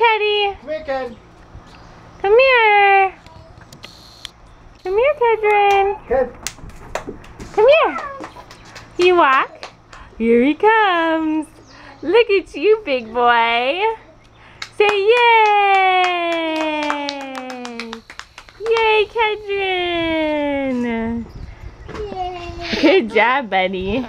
Keddy. Come here, Ken. Come here. Come here, Kedron. Ken. Come here. You walk. Here he comes. Look at you, big boy. Say yay! Yay, Kedron. Good job, buddy.